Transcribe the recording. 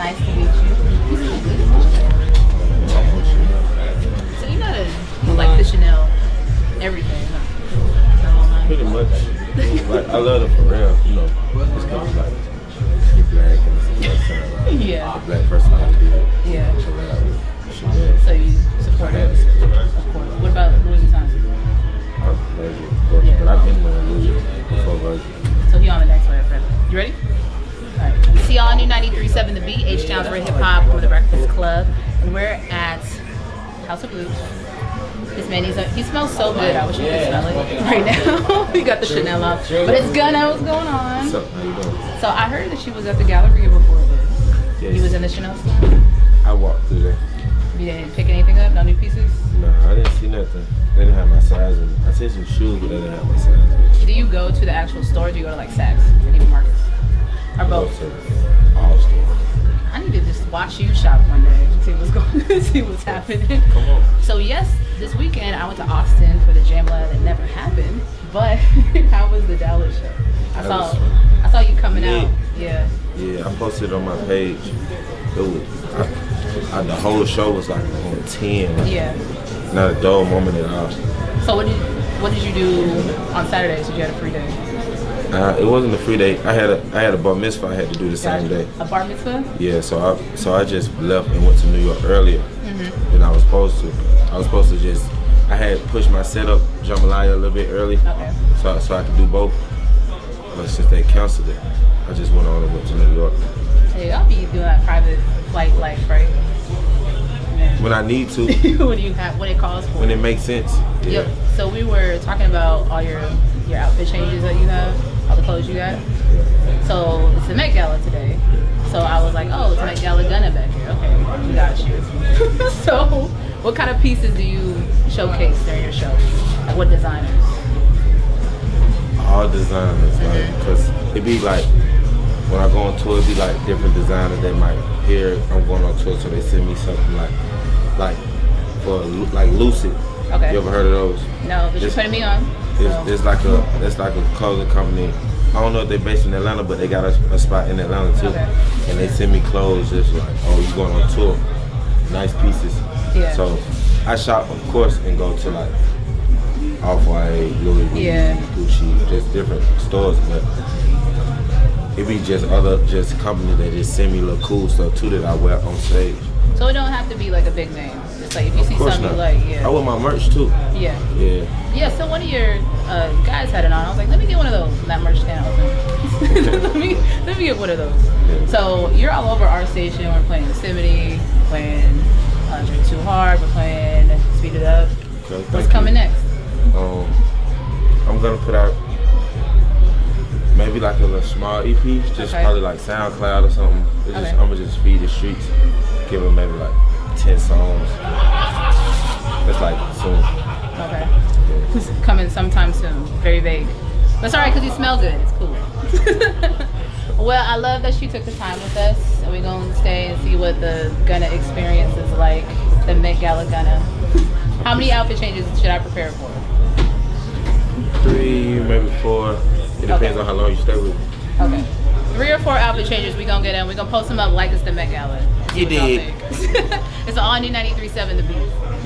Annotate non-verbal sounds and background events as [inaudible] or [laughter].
Nice to meet you. So you know the like the Chanel, everything. Nine. Pretty much. like I love the Pharrell, you know. It's kind of like you black and it's a sound, right? Yeah. The black personality. Yeah. Pharrell. Chanel. So you support it, of course. What about Louis Vuitton? I'm Virgil, of course. Yeah. But I've been with Louis before Virgil. So he on the next wave forever. You ready? See y'all new 93.7 The Beat, H Town's Red Hip Hop, for the Breakfast Club. And we're at House of Blues. This man, he's a, he smells so good. I wish you could smell it [laughs] right now. [laughs] he got the Chanel on. But it's gonna, what's going on? What's up? How you doing? So I heard that she was at the Galleria before this. Yes. You was in the Chanel store? I walked through there. You didn't pick anything up? No new pieces? No, I didn't see nothing. They didn't have my size. And I seen some shoes, but they didn't have my size. Do you go to the actual store or do you go to like Saks or Neiman Marcus? Or both? Watch you shop one day see what's [laughs] going see what's happening. Come on. So yes, this weekend I went to Austin for the JMBLYA that never happened. But [laughs] how was the Dallas show? I That saw. I saw you coming Yeah. out. Yeah. Yeah, I posted on my page. It was, I, [laughs] I, the whole show was like on 10. Yeah. Not a dull moment at all. So what did what did you do on Saturday since you had a free day? Uh, it wasn't a free day. I had a I had a bar mitzvah I had to do the same day. A bar mitzvah? Yeah, so I so I just left and went to New York earlier Mm-hmm. than I was supposed to. I was supposed to just I had pushed my setup JMBLYA a little bit early, Okay. so so I could do both. But since they canceled it, I just went on and went to New York. Hey, I'll be doing that private flight life, right? Yeah. When I need to, [laughs] when you have when it calls for when it. it makes sense. Yeah. Yep. So we were talking about all your your outfit changes that you have, all the clothes you got. So it's the Met Gala today. So I was like, oh, it's Met Gala Gunna back here. Okay, we got you. [laughs] so what kind of pieces do you showcase during your show? Like what designers? all designers, like, cause it be like when I go on tour, it be like different designers. They might hear I'm going on tour, so they send me something like, like for like Lucid. Okay. You ever heard of those? No, but you're putting me on. It's, it's like a it's like a clothing company. I don't know if they're based in Atlanta, but they got a, a spot in Atlanta too. Okay. And they send me clothes just like, oh, you going on tour? Nice pieces. Yeah. So I shop, of course, and go to like Off White, Louis Vuitton, Yeah. Gucci, just different stores, but it be just other just companies that just send me little cool stuff too that I wear on stage. So it don't have to be like a big name. Like if you see Of course something not. you like, yeah, I wear my merch too. yeah. Yeah. Yeah, so one of your uh, guys had it on. I was like, let me get one of those. That merch stand open. [laughs] [laughs] let me let me get one of those. Yeah. So you're all over our station. We're playing Yosemite, playing uh, Drip Too Hard. We're playing Speed It Up. Okay, What's coming you. next? Um, I'm gonna put out maybe like a little small EP, just Okay. probably like SoundCloud or something. It's just, Okay. I'm gonna just feed the streets, give them maybe like ten songs. That's like soon. Okay. Who's coming sometime soon? Very vague. That's all right because you smell good. It's cool. [laughs] well, I love that you took the time with us, and we're gonna stay and see what the Gunna experience is like. The Met Gala Gunna. How many outfit changes should I prepare for? Three, maybe four. It depends Okay. on how long you stay with. me. Okay. Three or four outfit changes. We gonna get in. We gonna post them up like it's the Met Gala. You did. [laughs] it's all new 93.7 The Beat.